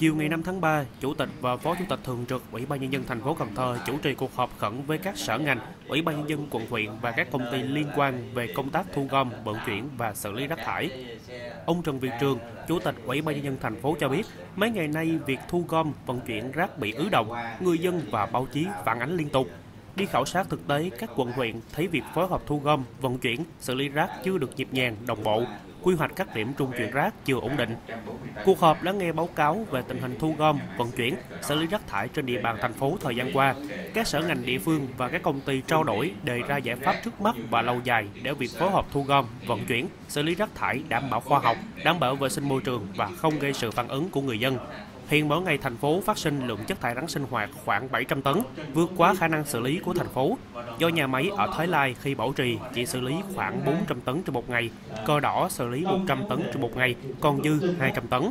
Chiều ngày 5 tháng 3, Chủ tịch và Phó Chủ tịch Thường trực Ủy ban Nhân dân thành phố Cần Thơ chủ trì cuộc họp khẩn với các sở ngành, Ủy ban Nhân dân quận huyện và các công ty liên quan về công tác thu gom, vận chuyển và xử lý rác thải. Ông Trần Việt Trường, Chủ tịch Ủy ban Nhân dân thành phố cho biết, mấy ngày nay việc thu gom, vận chuyển rác bị ứ động, người dân và báo chí phản ánh liên tục. Đi khảo sát thực tế, các quận huyện thấy việc phối hợp thu gom, vận chuyển, xử lý rác chưa được nhịp nhàng, đồng bộ, quy hoạch các điểm trung chuyển rác chưa ổn định. Cuộc họp đã nghe báo cáo về tình hình thu gom, vận chuyển, xử lý rác thải trên địa bàn thành phố thời gian qua. Các sở ngành địa phương và các công ty trao đổi đề ra giải pháp trước mắt và lâu dài để việc phối hợp thu gom, vận chuyển, xử lý rác thải đảm bảo khoa học, đảm bảo vệ sinh môi trường và không gây sự phản ứng của người dân. Hiện mỗi ngày thành phố phát sinh lượng chất thải rắn sinh hoạt khoảng 700 tấn, vượt quá khả năng xử lý của thành phố. Do nhà máy ở Thái Lai khi bảo trì chỉ xử lý khoảng 400 tấn trên một ngày, cơ đỏ xử lý 100 tấn trên một ngày, còn dư 200 tấn.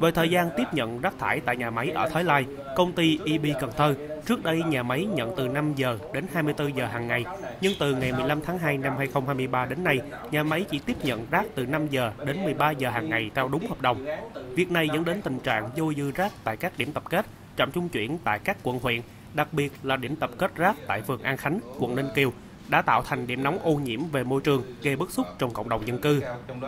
Về thời gian tiếp nhận rác thải tại nhà máy ở Thái Lai, công ty EB Cần Thơ. Trước đây, nhà máy nhận từ 5 giờ đến 24 giờ hàng ngày, nhưng từ ngày 15 tháng 2 năm 2023 đến nay, nhà máy chỉ tiếp nhận rác từ 5 giờ đến 13 giờ hàng ngày theo đúng hợp đồng. Việc này dẫn đến tình trạng vô dư rác tại các điểm tập kết, trạm trung chuyển tại các quận huyện, đặc biệt là điểm tập kết rác tại phường An Khánh, quận Ninh Kiều, đã tạo thành điểm nóng ô nhiễm về môi trường, gây bức xúc trong cộng đồng dân cư.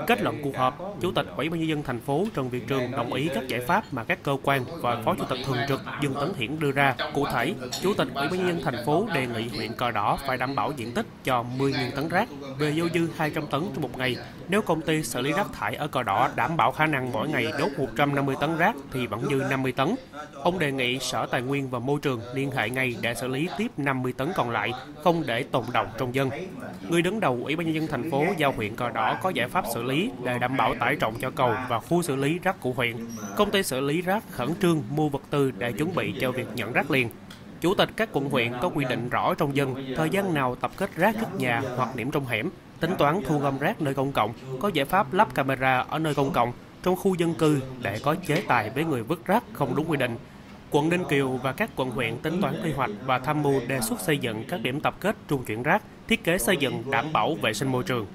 Kết luận cuộc họp, Chủ tịch Ủy ban nhân dân thành phố Trần Việt Trường đồng ý các giải pháp mà các cơ quan và Phó Chủ tịch thường trực Dương Tấn Hiển đưa ra. Cụ thể, Chủ tịch Ủy ban nhân dân thành phố đề nghị huyện Cờ Đỏ phải đảm bảo diện tích cho 10.000 tấn rác, về vô dư 200 tấn trong một ngày. Nếu công ty xử lý rác thải ở Cờ Đỏ đảm bảo khả năng mỗi ngày đốt 150 tấn rác thì vẫn dư 50 tấn. Ông đề nghị Sở Tài nguyên và Môi trường liên hệ ngay để xử lý tiếp 50 tấn còn lại, không để tồn động trong dân. Người đứng đầu Ủy ban nhân dân thành phố giao huyện Cờ Đỏ có giải pháp xử lý để đảm bảo tải trọng cho cầu và khu xử lý rác của huyện. Công ty xử lý rác khẩn trương mua vật tư để chuẩn bị cho việc nhận rác liền. Chủ tịch các quận huyện có quy định rõ trong dân thời gian nào tập kết rác trước nhà hoặc điểm trong hẻm, tính toán thu gom rác nơi công cộng, có giải pháp lắp camera ở nơi công cộng, trong khu dân cư để có chế tài với người vứt rác không đúng quy định. Quận Ninh Kiều và các quận huyện tính toán quy hoạch và tham mưu đề xuất xây dựng các điểm tập kết trung chuyển rác, thiết kế xây dựng đảm bảo vệ sinh môi trường.